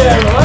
Yeah.